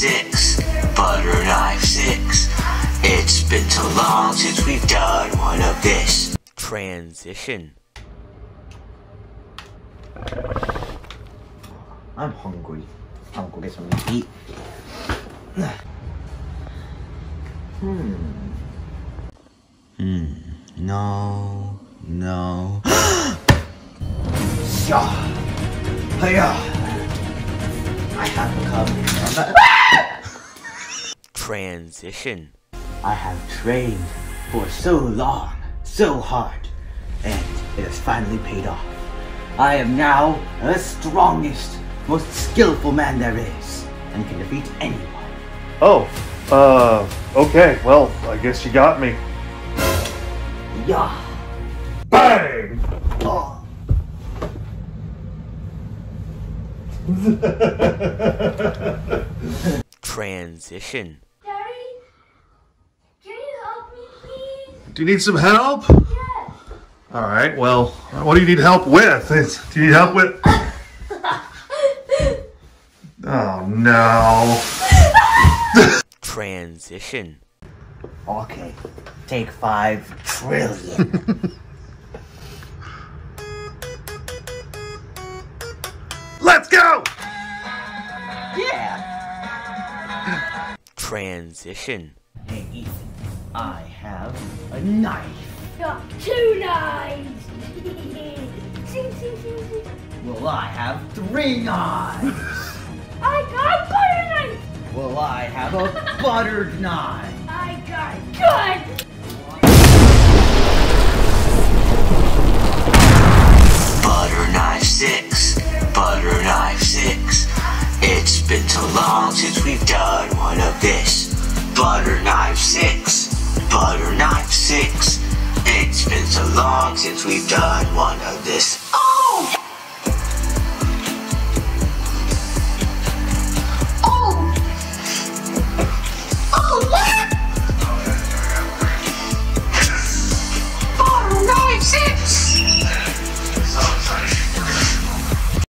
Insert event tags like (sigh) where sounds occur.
6, butter knife 6. It's been too long since we've done one of this. Transition. I'm hungry. I'll go get something to eat. Hmm. Hmm. No. No. (gasps) Shaw. Hiya. I have come from the... Transition. I have trained for so long, so hard, and it has finally paid off. I am now the strongest, most skillful man there is, and can defeat anyone. Oh, uh, okay. Well, I guess you got me. Yeah. Bang! Oh. (laughs) (laughs) Transition. Daddy, can you help me, please? Do you need some help? Yes. All right. Well, what do you need help with? It's- (laughs) Do you need help with? (laughs) Oh no. (laughs) Transition. Okay. Take five trillion. Let's go! yeah. Transition. Hey, Ethan. I have a knife. Got two knives. (laughs) sing, sing, sing, sing. Will I have three knives? (laughs) I got butter knife. Will I have a (laughs) buttered knife? I got good. Butter knife 6, butter knife 6. It's been so long since we've done one of this. Butter knife 6, Butternut 6. It's been so long since we've done one of this.